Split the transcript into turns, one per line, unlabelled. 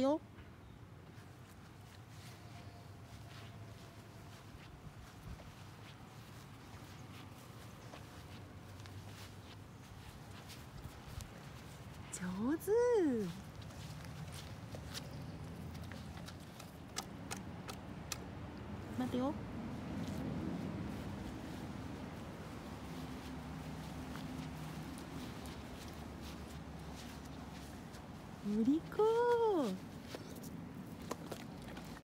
ってよ。上手。待てよ。無理か